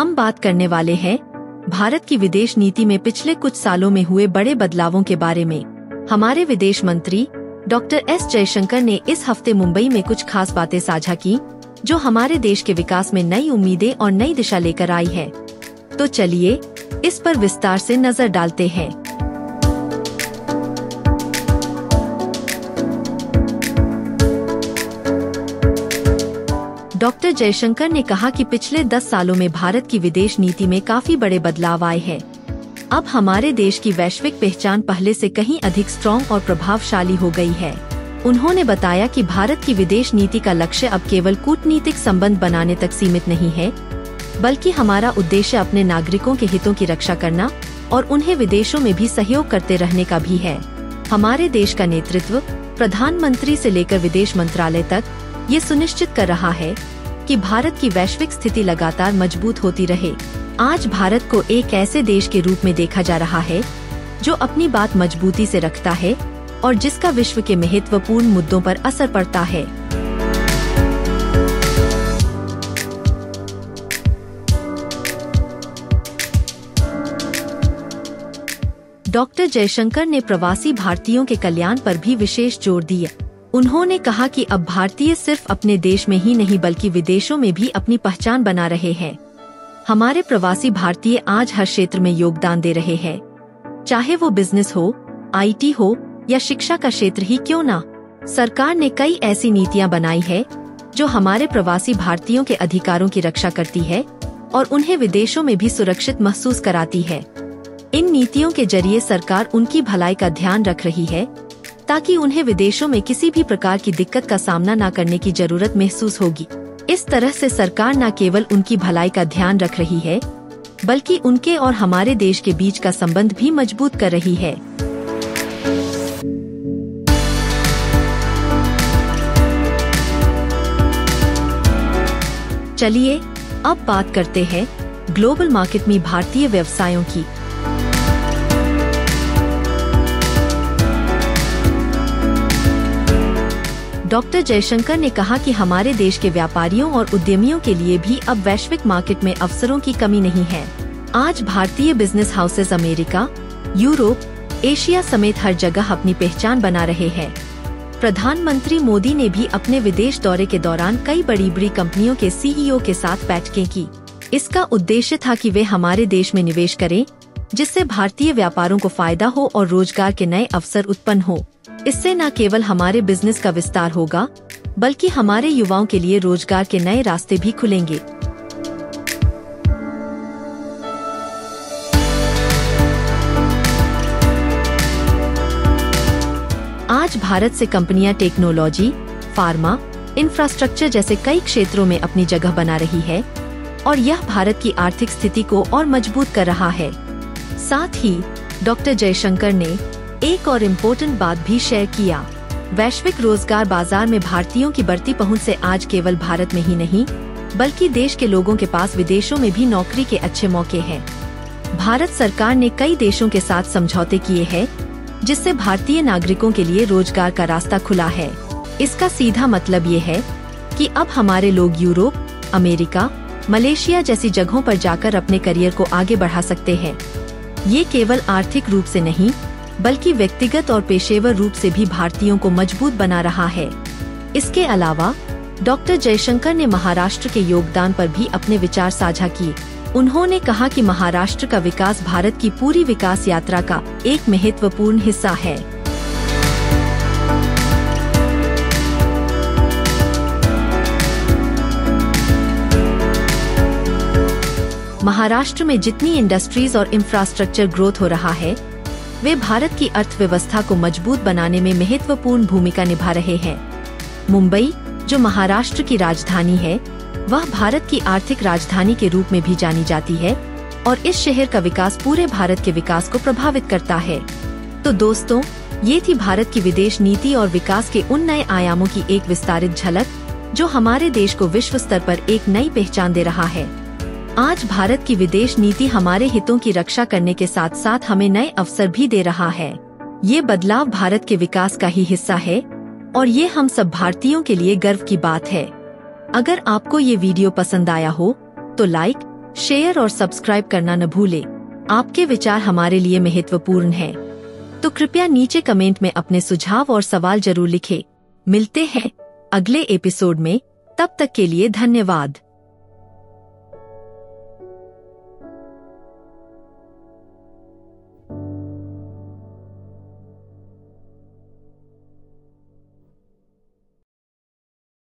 हम बात करने वाले हैं, भारत की विदेश नीति में पिछले कुछ सालों में हुए बड़े बदलावों के बारे में। हमारे विदेश मंत्री, डॉक्टर एस जयशंकर ने इस हफ़्ते मुंबई में कुछ खास बातें साझा की, जो हमारे देश के विकास में नई उम्मीदें और नई दिशा लेकर आई है। तो चलिए, इस पर विस्तार से नज़र डालते हैं। डॉक्टर जयशंकर ने कहा कि पिछले दस सालों में भारत की विदेश नीति में काफ़ी बड़े बदलाव आए हैं। अब हमारे देश की वैश्विक पहचान पहले से कहीं अधिक स्ट्रॉन्ग और प्रभावशाली हो गई है। उन्होंने बताया कि भारत की विदेश नीति का लक्ष्य अब केवल कूटनीतिक संबंध बनाने तक सीमित नहीं है, बल्कि हमारा उद्देश्य अपने नागरिकों के हितों की रक्षा करना और उन्हें विदेशों में भी सहयोग करते रहने का भी है। हमारे देश का नेतृत्व प्रधानमंत्री से लेकर विदेश मंत्रालय तक ये सुनिश्चित कर रहा है कि भारत की वैश्विक स्थिति लगातार मज़बूत होती रहे। आज भारत को एक ऐसे देश के रूप में देखा जा रहा है, जो अपनी बात मजबूती से रखता है और जिसका विश्व के महत्वपूर्ण मुद्दों पर असर पड़ता है। डॉक्टर जयशंकर ने प्रवासी भारतीयों के कल्याण पर भी विशेष ज़ोर दिया। उन्होंने कहा कि अब भारतीय सिर्फ़ अपने देश में ही नहीं बल्कि विदेशों में भी अपनी पहचान बना रहे हैं। हमारे प्रवासी भारतीय आज हर क्षेत्र में योगदान दे रहे हैं। चाहे वो बिज़नेस हो आईटी हो, या शिक्षा का क्षेत्र ही क्यों ना, सरकार ने कई ऐसी नीतियाँ बनाई है, जो हमारे प्रवासी भारतीयों के अधिकारों की रक्षा करती है और उन्हें विदेशों में भी सुरक्षित महसूस कराती है। इन नीतियों के ज़रिए सरकार उनकी भलाई का ध्यान रख रही है ताकि उन्हें विदेशों में किसी भी प्रकार की दिक्कत का सामना न करने की ज़रूरत महसूस होगी। इस तरह से सरकार न केवल उनकी भलाई का ध्यान रख रही है, बल्कि उनके और हमारे देश के बीच का संबंध भी मज़बूत कर रही है। चलिए, अब बात करते हैं ग्लोबल मार्केट में भारतीय व्यवसायों की। डॉक्टर जयशंकर ने कहा कि हमारे देश के व्यापारियों और उद्यमियों के लिए भी अब वैश्विक मार्केट में अवसरों की कमी नहीं है। आज भारतीय business houses America, Europe, Asia समेत हर जगह अपनी पहचान बना रहे हैं। प्रधानमंत्री मोदी ने भी अपने विदेश दौरे के दौरान कई बड़ी बड़ी कंपनियों के सीईओ के साथ बैठकें की। इसका उद्देश्य था कि वे हमारे देश में निवेश करें, जिससे भारतीय व्यापारों को फ़ायदा हो और रोज़गार के नए अवसर उत्पन्न हो। इससे न केवल हमारे बिज़नेस का विस्तार होगा, बल्कि हमारे युवाओं के लिए रोज़गार के नए रास्ते भी खुलेंगे। आज भारत से कंपनियाँ टेक्नोलॉजी, फार्मा, इंफ्रास्ट्रक्चर जैसे कई क्षेत्रों में अपनी जगह बना रही है और यह भारत की आर्थिक स्थिति को और मज़बूत कर रहा है। साथ ही डॉक्टर जयशंकर ने एक और इम्पोर्टेंट बात भी शेयर किया। वैश्विक रोज़गार बाज़ार में भारतीयों की बढ़ती पहुँच से आज केवल भारत में ही नहीं, बल्कि देश के लोगों के पास विदेशों में भी नौकरी के अच्छे मौके हैं। भारत सरकार ने कई देशों के साथ समझौते किए हैं, जिससे भारतीय नागरिकों के लिए रोज़गार का रास्ता खुला है। इसका सीधा मतलब ये है कि अब हमारे लोग यूरोप, अमेरिका, मलेशिया जैसी जगहों पर जाकर अपने करियर को आगे बढ़ा सकते हैं। ये केवल आर्थिक रूप से नहीं बल्कि व्यक्तिगत और पेशेवर रूप से भी भारतीयों को मज़बूत बना रहा है। इसके अलावा, डॉक्टर जयशंकर ने महाराष्ट्र के योगदान पर भी अपने विचार साझा किए। उन्होंने कहा कि महाराष्ट्र का विकास भारत की पूरी विकास यात्रा का एक महत्वपूर्ण हिस्सा है। महाराष्ट्र में जितनी इंडस्ट्रीज़ और इंफ्रास्ट्रक्चर ग्रोथ हो रहा है वे भारत की अर्थव्यवस्था को मज़बूत बनाने में महत्वपूर्ण भूमिका निभा रहे हैं। मुंबई, जो महाराष्ट्र की राजधानी है, वह भारत की आर्थिक राजधानी के रूप में भी जानी जाती है और इस शहर का विकास पूरे भारत के विकास को प्रभावित करता है। तो दोस्तों, ये थी भारत की विदेश नीति और विकास के उन नए आयामों की एक विस्तारित झलक, जो हमारे देश को विश्व स्तर पर एक नई पहचान दे रहा है। आज भारत की विदेश नीति हमारे हितों की रक्षा करने के साथ साथ हमें नए अवसर भी दे रहा है। ये बदलाव भारत के विकास का ही हिस्सा है, और ये हम सब भारतीयों के लिए गर्व की बात है। अगर आपको ये वीडियो पसंद आया हो तो लाइक, शेयर और सब्सक्राइब करना न भूले। आपके विचार हमारे लिए महत्वपूर्ण है। तो कृपया नीचे कमेंट में अपने सुझाव और सवाल ज़रूर लिखे। मिलते हैं अगले एपिसोड में। तब तक के लिए धन्यवाद।